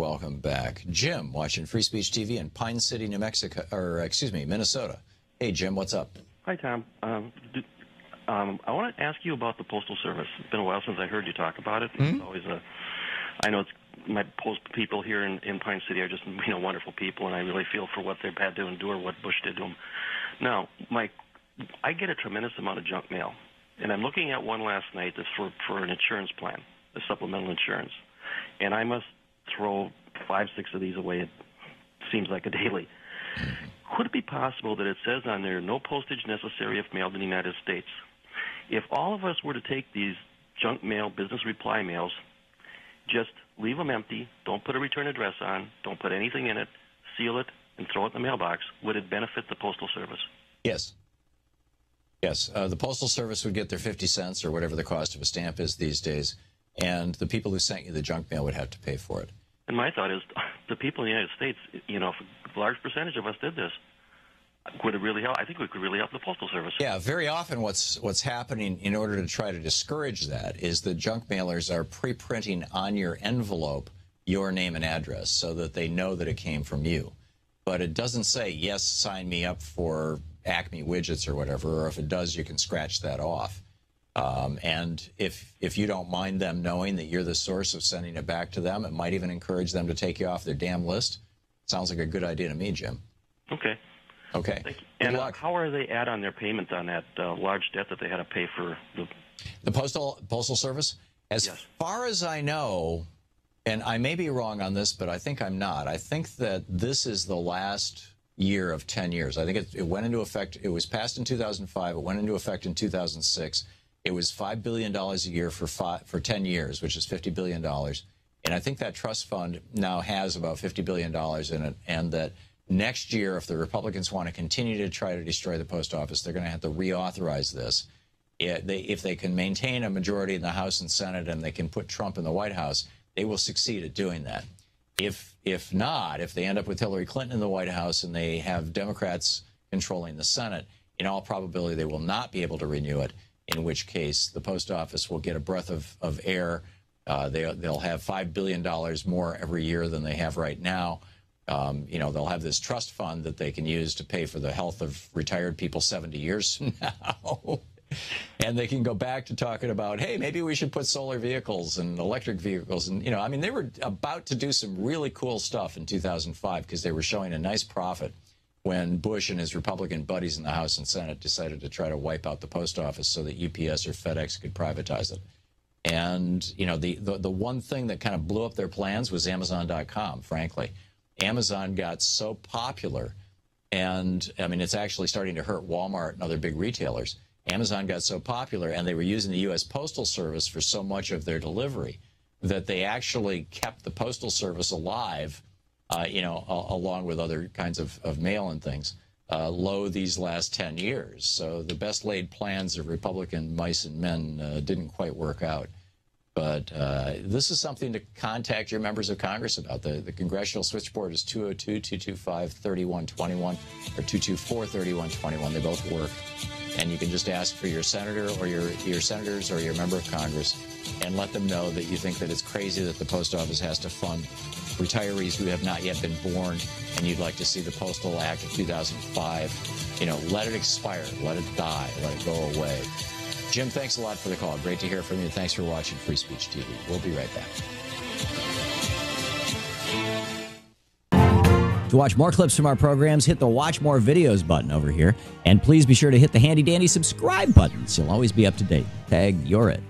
welcome back. Jim, watching Free Speech TV in Pine City, New Mexico, or excuse me, Minnesota. Hey, Jim, what's up? Hi, Thom. Um, d- um, I want to ask you about the Postal Service. It's been a while since I heard you talk about it. Mm-hmm. It's always a. I know it's my post people here in, in Pine City are just you know wonderful people, and I really feel for what they've had to endure, what Bush did to them. Now, my, I get a tremendous amount of junk mail, and I'm looking at one last night that's for for an insurance plan, a supplemental insurance, and I must throw five, six of these away. It seems like a daily. Could it be possible that it says on there, no postage necessary if mailed in the United States? If all of us were to take these junk mail, business reply mails, just leave them empty, don't put a return address on, don't put anything in it, seal it, and throw it in the mailbox, would it benefit the Postal Service? Yes. Yes, uh, the Postal Service would get their 50 cents or whatever the cost of a stamp is these days, and the people who sent you the junk mail would have to pay for it. And my thought is, the people in the United States, you know, if a large percentage of us did this, would it really help? I think we could really help the Postal Service. Yeah, very often what's what's happening in order to try to discourage that is the junk mailers are pre-printing on your envelope your name and address so that they know that it came from you. But it doesn't say yes, sign me up for Acme widgets or whatever. Or if it does, you can scratch that off. Um, and if if you don't mind them knowing that you're the source of sending it back to them, it might even encourage them to take you off their damn list. Sounds like a good idea to me, Jim. Okay. Okay. Thank you. Good And uh, how are they at on their payments on that uh, large debt that they had to pay for the The postal postal service, as Yes. far as I know, and I may be wrong on this, but I think I'm not. I think that this is the last year of 10 years. I think it, it went into effect. It was passed in 2005. It went into effect in 2006. It was five billion dollars a year for five, for 10 years, which is 50 billion dollars. And I think that trust fund now has about 50 billion dollars in it, and that next year, if the Republicans want to continue to try to destroy the post office, they're going to have to reauthorize this it, they, if they can maintain a majority in the House and Senate and they can put Trump in the White House, they will succeed at doing that. If if not, if they end up with Hillary Clinton in the White House and they have Democrats controlling the Senate, in all probability they will not be able to renew it. In which case, the post office will get a breath of, of air. Uh, they, they'll have five billion dollars more every year than they have right now. Um, you know, they'll have this trust fund that they can use to pay for the health of retired people 70 years from now. and they can go back to talking about, hey, maybe we should put solar vehicles and electric vehicles. And, you know, I mean, they were about to do some really cool stuff in 2005 because they were showing a nice profit when Bush and his Republican buddies in the House and Senate decided to try to wipe out the post office so that UPS or FedEx could privatize it. And, you know, the, the, the one thing that kind of blew up their plans was Amazon.com, frankly. Amazon got so popular, and I mean, it's actually starting to hurt Walmart and other big retailers. Amazon got so popular, and they were using the U.S. Postal Service for so much of their delivery that they actually kept the Postal Service alive, uh, you know, along with other kinds of, of mail and things, uh, low these last 10 years. So the best laid plans of Republican mice and men uh, didn't quite work out. But uh, this is something to contact your members of Congress about. The, the congressional switchboard is 202 225 3121 or 224 3121. They both work. And you can just ask for your senator or your, your senators or your member of Congress and let them know that you think that it's crazy that the post office has to fund retirees who have not yet been born and you'd like to see the Postal Act of 2005. You know, let it expire, let it die, let it go away. Jim, thanks a lot for the call. Great to hear from you. Thanks for watching Free Speech TV. We'll be right back. To watch more clips from our programs, hit the Watch More Videos button over here. And please be sure to hit the handy dandy subscribe button so you'll always be up to date. Tag, you're it.